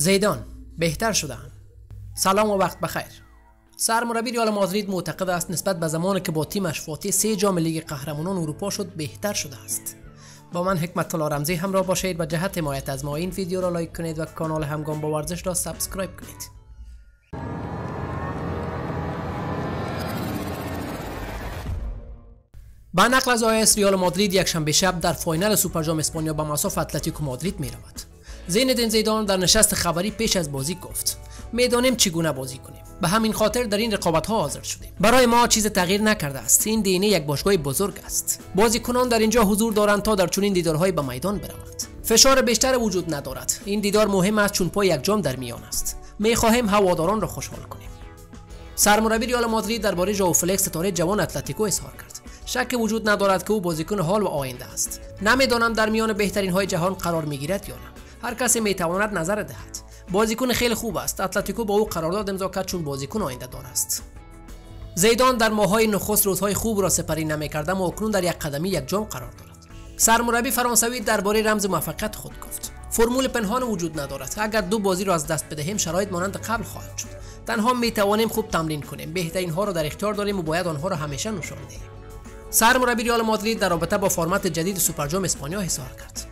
زیدان بهتر شدم سلام و وقت بخیر. سرمربی ریال مادرید معتقد است نسبت به زمانی که با تیمش فاتح سه جام لیگ قهرمانان اروپا شد بهتر شده است. با من حکمت الله رمزی همراه باشید و جهت حمایت از ما این ویدیو را لایک کنید و کانال همگام با ورزش را subscribe کنید. به نقل از آ اس ریال مادرید یک شنبه شب در final سوپرجام اسپانیا به مصاف اتلتیکو مادرید می رود. زین زیدان در نشست خبری پیش از بازی گفت. می‌دانیم چگونه بازی کنیم. به همین خاطر در این رقابت ها حاضر شدیم. برای ما چیز تغییر نکرده است. این دینه یک باشگاه بزرگ است. بازیکنان در اینجا حضور دارند تا در چنین دیدارهای به میدان بروند فشار بیشتر وجود ندارد. این دیدار مهم است چون پای یک جام در میان است. می خواهیم هواداران را خوشحال کنیم. سرمربی ریال مادرید درباره ژائو فلکس ستاره جوان اتلتیکو اظهار کرد. شک وجود ندارد که او بازیکن حال و آینده است. نمی‌دانم در میان بهترین های جهان قرار می‌گیرد یا نه. هر کسی می‌تواند نظر دهد. بازیکن خیلی خوب است. اتلتیکو با او قرارداد امضا کرد چون بازیکن آینده دار است. زیدان در ماهای نخست روزهای خوب را سپری نمی‌کرده و اکنون در یک قدمی یک جام قرار دارد. سرمربی فرانسوی درباره رمز موفقیت خود گفت. فرمول پنهان وجود ندارد. اگر دو بازی را از دست بدهیم شرایط مانند قبل خواهد شد. تنها می توانیم خوب تمرین کنیم. بهترین ها را در اختیار داریم و باید آنها را همیشه نشان دهیم. سرمربی ریال مادرید در رابطه با فرمت جدید سوپرجام اسپانیا اظهار کرد.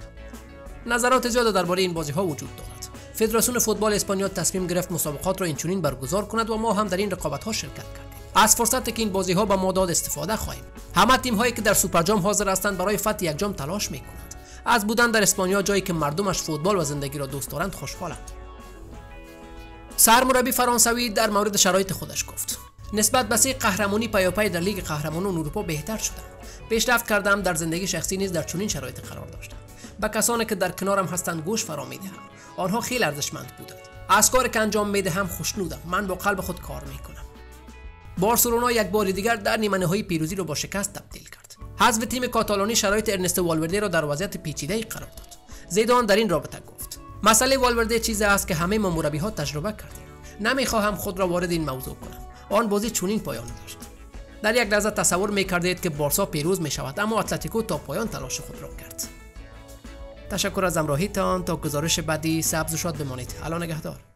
نظرات زیاد درباره این بازی ها وجود دارد. فدراسیون فوتبال اسپانیا تصمیم گرفت مسابقات را اینچنین برگزار کند و ما هم در این رقابت ها شرکت کردیم. از فرصتی که این بازی ها به ما داد استفاده خواهیم. همه تیم هایی که در سوپرجام حاضر هستند برای فتح یک جام تلاش می کنند از بودن در اسپانیا جایی که مردمش فوتبال و زندگی را دوست دارند خوشحالند. سرمربی فرانسوی در مورد شرایط خودش گفت. نسبت به سه قهرمانی پیاپی در لیگ قهرمانان اروپا بهتر شدم پیشرفت کردم در زندگی شخصی نیز در چنین شرایطی قرار داشتم. به کسانی که در کنارم هستند گوش فرا می‌دهم آنها خیلی ارزشمند بودند. از کاری که انجام می‌دهم خوشنودم. من با قلب خود کار می‌کنم. بارسلونا یک بار دیگر در نیمه های پیروزی را با شکست تبدیل کرد. حذف تیم کاتالانی شرایط ارنست والورده را در وضعیت پیچیده قرار داد. زیدان در این رابطه گفت مسئله والورده چیزی است که همه ما مربی ها تجربه کردیم. نمی‌خواهم خود را وارد این موضوع کنم. آن بازی چنین پایان داشت. در یک لحظه تصور می‌کردید که بارسا پیروز می شود اما اتلتیکو تا پایان تلاش خود را کرد. تشکر از همراهیتان تا گزارش بعدی سبز و شاد بمانید. الان نگهدار.